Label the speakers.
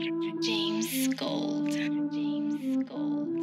Speaker 1: James Gold. James Gold.